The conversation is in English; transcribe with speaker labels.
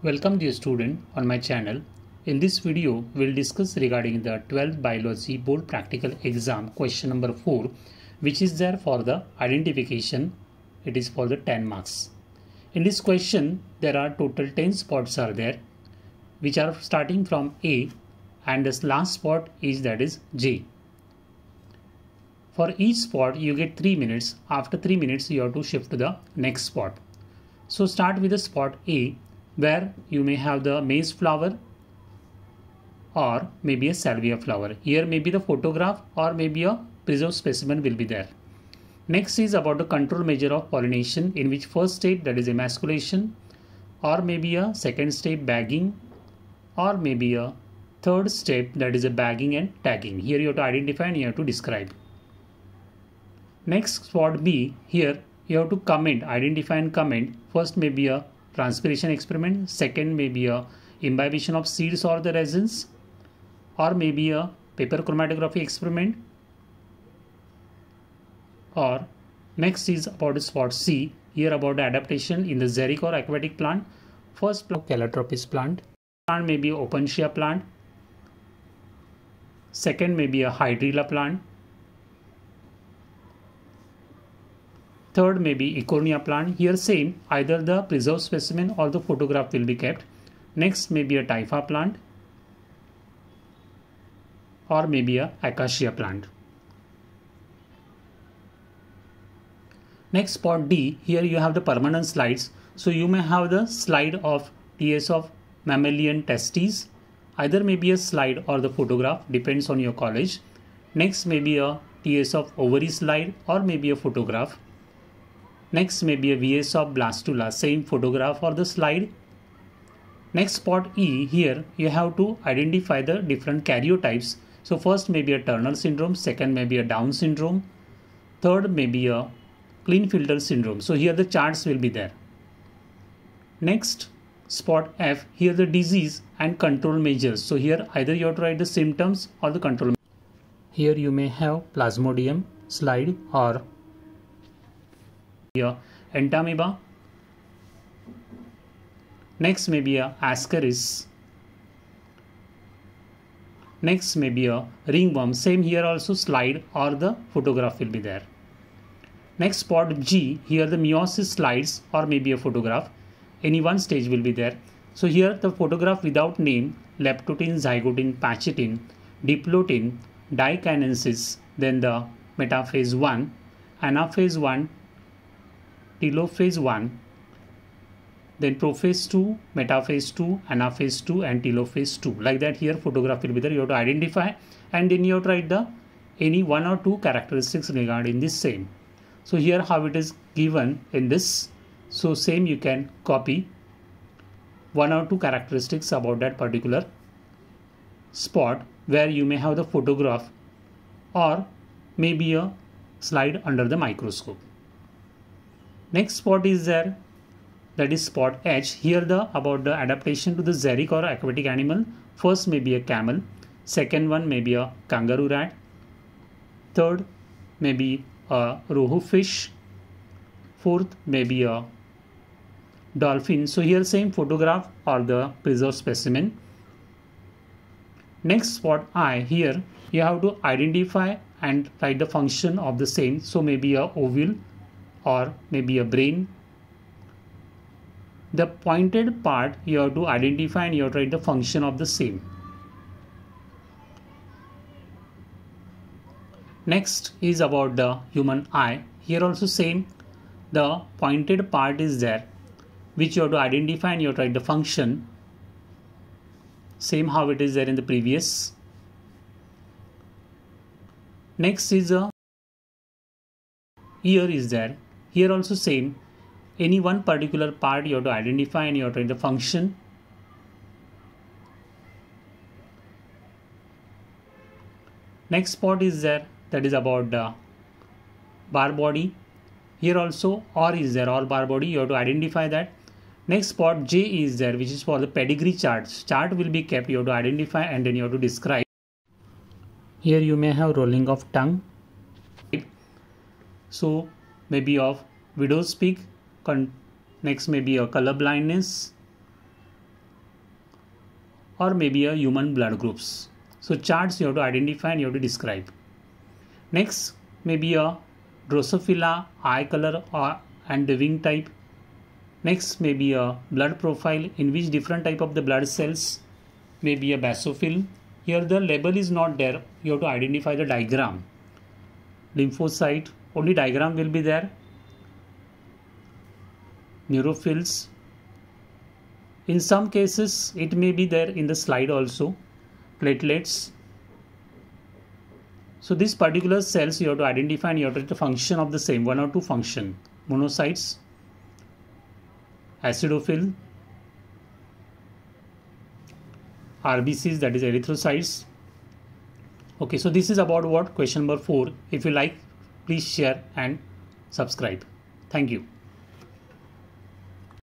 Speaker 1: Welcome dear student on my channel. In this video, we'll discuss regarding the 12th biology board practical exam question number 4 which is there for the identification. It is for the 10 marks. In this question, there are total 10 spots are there which are starting from A and this last spot is that is J. For each spot you get 3 minutes. After 3 minutes you have to shift to the next spot. So start with the spot A where you may have the maize flower or maybe a salvia flower. Here maybe the photograph or maybe a preserved specimen will be there. Next is about the control measure of pollination in which first step that is emasculation or maybe a second step bagging or maybe a third step that is a bagging and tagging. Here you have to identify and you have to describe. Next spot B here you have to comment, identify and comment. First maybe a transpiration experiment. Second may be a imbibition of seeds or the resins. Or maybe a paper chromatography experiment. Or next is about spot C. Here about the adaptation in the xeric or aquatic plant. First plant calotropis plant. Plant may be opuntia plant. Second may be a hydrilla plant Third may be Eichhornia plant. Here same, either the preserved specimen or the photograph will be kept. Next may be a Typha plant or maybe a Acacia plant. Next spot D, here you have the permanent slides. So you may have the slide of TS of mammalian testes. Either may be a slide or the photograph, depends on your college. Next may be a TS of ovary slide or maybe a photograph. Next may be a VS of blastula, same photograph or the slide. Next spot E, here you have to identify the different karyotypes. So first may be a Turner syndrome, second may be a Down syndrome, third may be a Klinefelter syndrome. So here the charts will be there. Next spot F, here the disease and control measures. So here either you have to write the symptoms or the control. Here you may have Plasmodium slide or here. Entamoeba next may be a ascaris next may be a ringworm same here also slide or the photograph will be there. Next spot g. Here the meiosis slides or maybe a photograph. Any one stage will be there. So here the photograph without name leptotene zygotene pachytene diplotene diakinesis then the metaphase 1 anaphase 1 telophase 1, then prophase 2, metaphase 2, anaphase 2 and telophase 2. Like that here photograph will be there. You have to identify and then you have to write the any one or two characteristics regarding this same. So here how it is given in this. So same you can copy one or two characteristics about that particular spot where you may have the photograph or maybe a slide under the microscope. Next spot is there that is spot H. Here the about the adaptation to the xeric or aquatic animal. First may be a camel. Second one may be a kangaroo rat. Third may be a rohu fish. Fourth may be a dolphin. So here same photograph or the preserved specimen. Next spot I here you have to identify and write the function of the same. So maybe a ovule or maybe a brain. The pointed part you have to identify and you have to write the function of the same. Next is about the human eye. Here also same. The pointed part is there which you have to identify and you have to write the function. Same how it is there in the previous. Next is a ear is there here also same, any one particular part you have to identify and you have to write the function. Next spot is there that is about the Barr body. Here also or is there or Barr body you have to identify that. Next spot J is there which is for the pedigree charts. Chart will be kept you have to identify and then you have to describe. Here you may have rolling of tongue. So maybe of widow's peak next maybe a color blindness or maybe a human blood groups. So charts you have to identify and you have to describe. Next maybe a Drosophila, eye color or, and the wing type. Next maybe a blood profile in which different type of the blood cells maybe a basophil. Here the label is not there. You have to identify the diagram. Lymphocyte only diagram will be there. Neutrophils in some cases, it may be there in the slide also. Platelets. So these particular cells you have to identify and you have to the function of the same one or two function. Monocytes, acidophil, RBCs that is erythrocytes. Okay, so this is about what question number 4. If you like, please share and subscribe. Thank you.